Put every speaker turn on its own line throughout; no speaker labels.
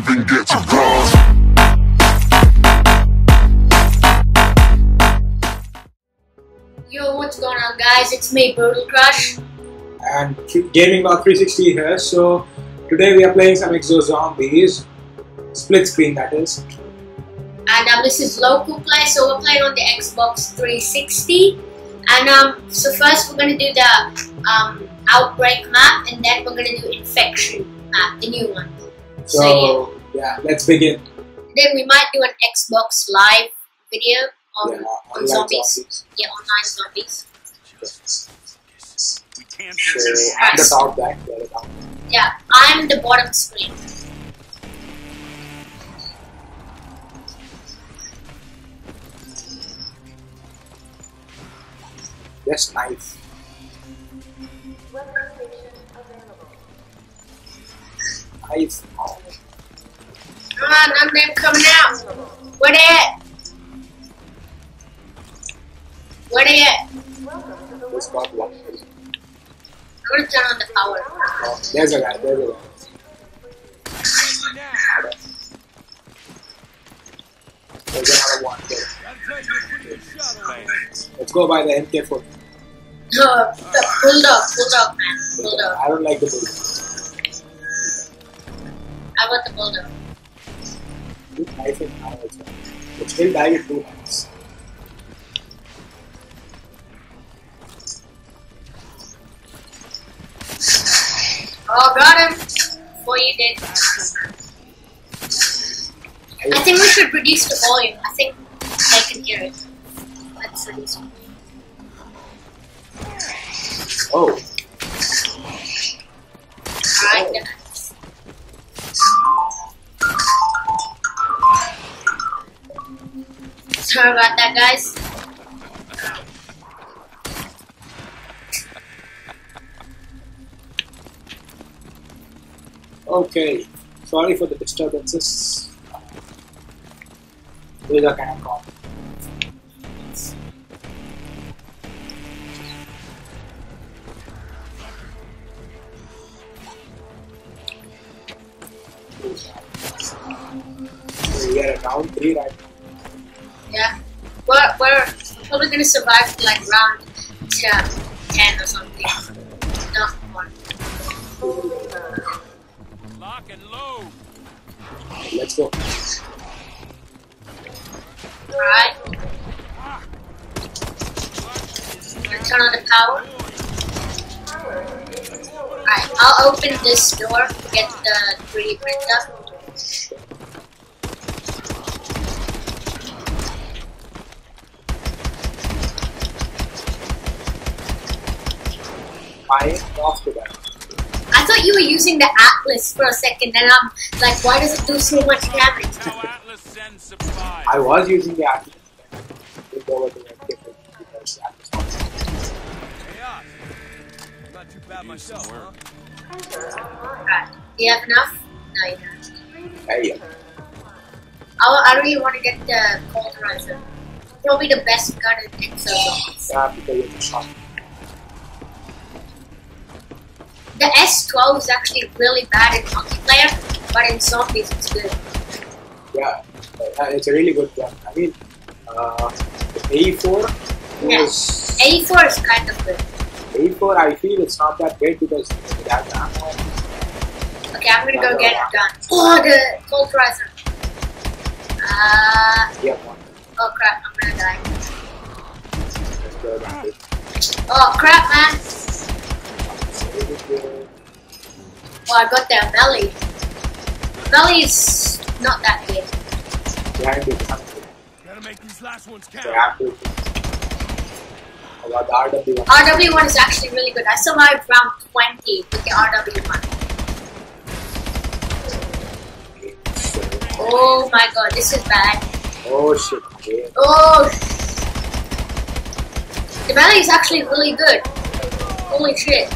even get to cross.
Yo, what's going on, guys? It's me, Brutal Crush.
and Gaming Lord 360 here. So today we are playing some Exo Zombies, split screen that is.
And um, this is local play, so we're playing on the Xbox 360. And um, so first we're gonna do the um, outbreak map, and then we're gonna do infection map, the new one.
So
So,
yeah, let's begin.
Then we might do an Xbox Live video on,
Yeah,
on
online
zombies.
zombies.
Yeah, online zombies.
We can't
So. I'm the top guy. the top.
Yeah, I'm the bottom screen.
Yes, knife. Knife. Oh,
Ah, none of them coming out. Where they at? Where they at?
this got one.
I'm gonna turn on the power.
Oh, there's a guy. There's a guy. There's another one. There.
Gotta take you a quick shot on that.
Let's go by the MK4.
Uh, the bulldog, bulldog, man, bulldog.
I don't like the bullet.
I want the bulldog.
Good knife and now also. But still die with two hands.
Oh, got him. Before you did. I think we should reduce the volume. I think I can hear it. Let's reduce it.
Oh,
Alright, then. Sorry about that, guys.
okay. Sorry for the disturbances. These are kind of common. We are at round three right now.
Yeah. We're, we're probably gonna survive to like round 10, 10 or something. Not more.
Lock and load.
Let's go.
Alright. Gonna turn on the power. Alright, I'll open this door to get the 3D printer.
I off to that.
I thought you were using the Atlas for a second, and I'm like, why does it do so much damage?
Now Atlas sends supplies.
I was using the Atlas. Moved over to the MK4 because Atlas was-
Hey, Oz. I'm not too bad myself, huh?
Do you have enough? No, you don't.
Hey, oh,
I, I really want to get the Cauterizer. Probably the best gun in Exo Zombies.
yeah, because a shot.
The S12 is actually really bad in multiplayer, but in zombies it's good.
Yeah, uh, it's a really good gun. I mean, uh, A4
Yeah. A4 is kind of good.
A4. I feel it's not that great because it has ammo.
Okay, I'm gonna go get a gun. Oh, the Cauterizer. Uh,
Yeah, one.
oh crap, I'm gonna die.
Let's go down it.
Oh crap, man.
Save it there.
Oh, I got their belly. Belly is not that big.
Behind it.
Gotta make these last ones count.
So after I got the RW one.
RW1 is actually really good. I survived round 20 with the RW1. Oh my god, this is bad.
oh shit.
Oh! The belly is actually really good. Holy shit.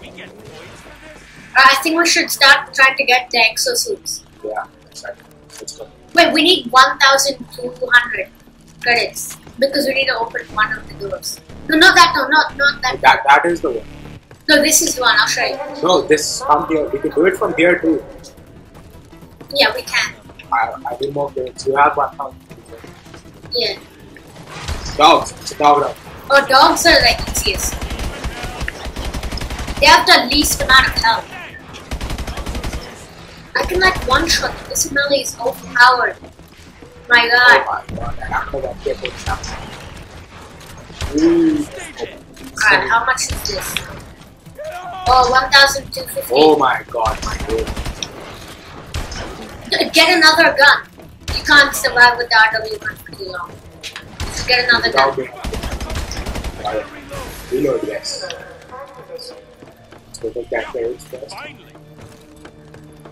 We get points for this?
Uh, I think we should start trying to get the exosuits.
Yeah, exactly. Let's go.
Wait, we need 1,200 credits because we need to open one of the doors. No, not that, no, not, not that.
That that is the one.
No, this is the one, I'll show you.
No, this from here. We can do it from here too.
Yeah, we can.
I, I more crates. You have one.
Yeah.
Dogs. It's a dog dog.
Oh, dogs are the easiest. They have the least amount of health. I can like one shot. them. This melee is overpowered. My
Oh
god.
my god. I have to get careful now.
How much is this? Oh, 1,250.
Oh my god, my god.
Get another gun. You can't survive with the RW gun for too long. So get another gun.
being. Got it. Reload, yes. Let's go take that carriage first.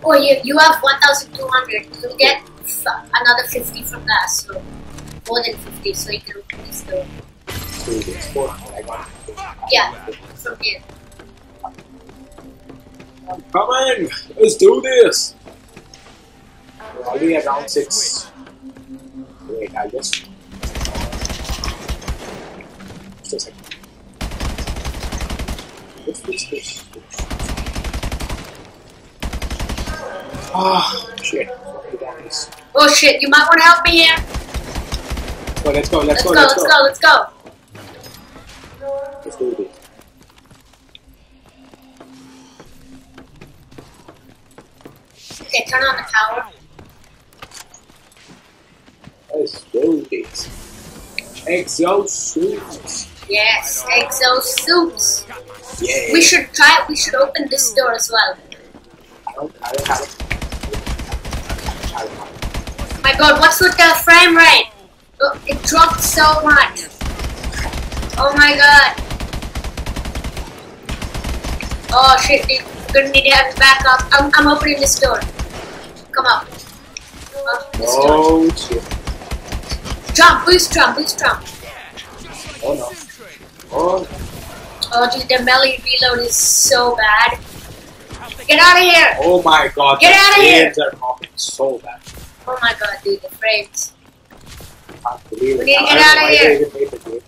Oh, you, you have 1,200. You'll get another 50 from that, so more than 50, so you can open this door.
Let's do this. 400. I got it.
Yeah, from here.
Come in! Let's do this! We're already at round 6. Wait, I just. Just a second. What's this? this? Ah, shit. What got this?
Oh shit, you might want to help me here.
So let's go, let's,
Let's
go,
go,
let's
let's
go.
go, let's go.
Let's do this.
Okay, turn on the power.
Let's do this. Exosuits.
Yes, exo suits.
Yeah.
We should try. We should open this door as well.
I don't, I don't have it. I don't have it.
My God, what's with the frame rate? Oh, it dropped so much. Oh my God. Oh shit. We're gonna need to have it back up. I'm, I'm opening this door. Come up. Open oh, this door.
Oh shit.
Jump, boost jump, boost jump.
Oh no. Oh,
Oh dude, the melee reload is so bad. Get out of here!
oh my god.
Get
the
outta here!
are popping so bad.
Oh my god, dude, the frames.
I can't believe it.
We need to get
don't know
outta
why they
here.
even made the game.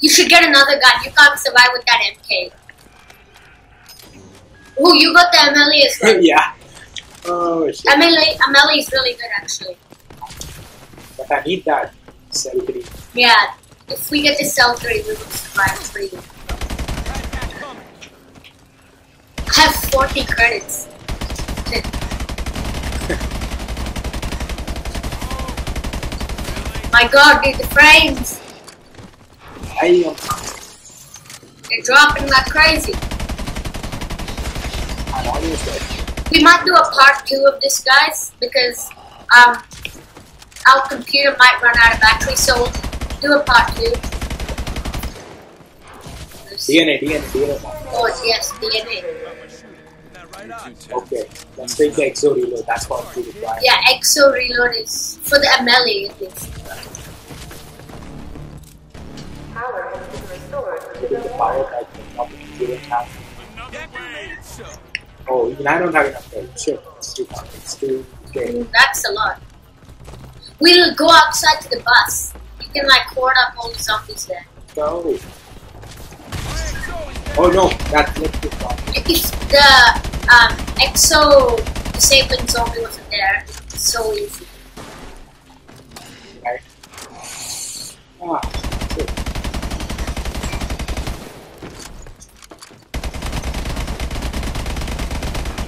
You should get another gun. You can't survive with that MK. Oh, you got the MLE as well.
yeah. Oh shit.
MLE, MLE is really good actually.
But I need that CEL-3.
Yeah, if we get the CEL-3, we will survive pretty good. I have 40 credits. My god, dude, the frames! They're dropping like crazy.
I'm almost dead.
We might do a part 2 of this, guys, because um, our computer might run out of battery, so we'll do a part 2.
DNA, DNA, DNA.
Oh, yes, DNA.
Okay. Let's take the exo reload. That's what we require.
Yeah, EXO reload is for the MLE at least.
Power has been restored
the
the
power back from top of the zero time.
Decorated so.
Oh, even I don't have enough credit. Shit. It's mm, too hard. It's too. Okay.
That's a lot. We'll go outside to the bus. You can like hoard up all the zombies there.
Go. Oh no, that left is wrong.
If the um, EXO disabling zombie wasn't there, it's so easy. Oh,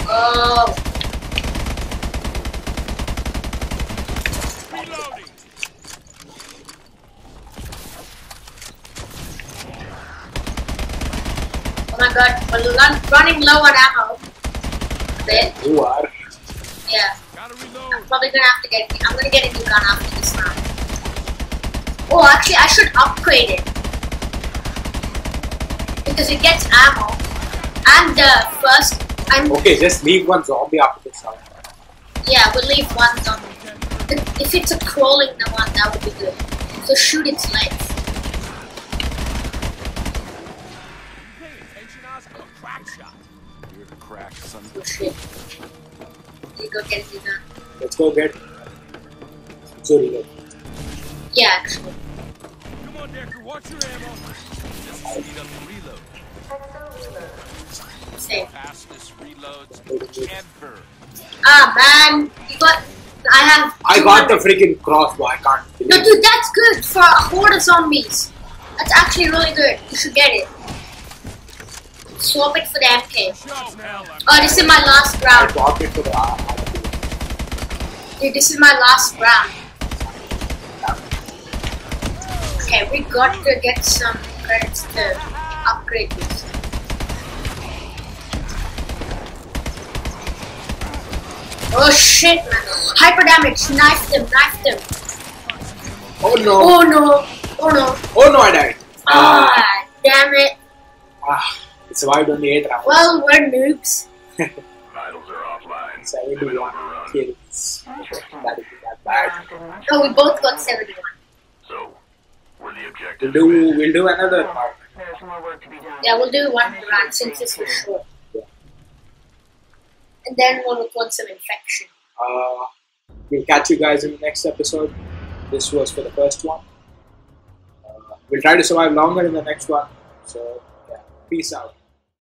oh my god, we're run, running low on ammo. Bit,
You are.
yeah. I'm probably gonna have to get. I'm gonna get a new gun after this round. Oh, actually, I should upgrade it because it gets ammo and the first. And
Okay, just leave one zombie after this round.
yeah, we'll leave one zombie. If- If it's a crawling the one, that would be good. So shoot its legs. Shit. You go get a.
Let's go get exo.
Yeah, actually.
Come on, Decker. Watch your ammo. Just speed up the reload.
Same.
Fastest reload. Ever.
Ah man, you got. I have.
I got the freaking crossbow. I can't.
No, dude, that's good for a horde of zombies. That's actually really good. You should get it. Swap it for the MK. Oh, this is my last round.
bought it for the R-
Dude, this is my last round. Okay, we got to get some credits to upgrade this. Oh shit, man. Hyper damage. Knife them, knife them.
Oh no!
Oh no. Oh no.
Oh no! I died. Ah,
Ah, damn it.
ah, I survived on the eighth round.
Well, we're noobs.
Vitals are offline.
71 kills. That is not bad.
Oh, we both got 71.
So, we're the
We'll do. We'll do another part.
There's more work to be done.
Yeah, we'll do one round since this was short. And then we'll record some infection.
Uh, we'll catch you guys in the next episode. This was for the first one. Uh, we'll try to survive longer in the next one. So, yeah, peace out.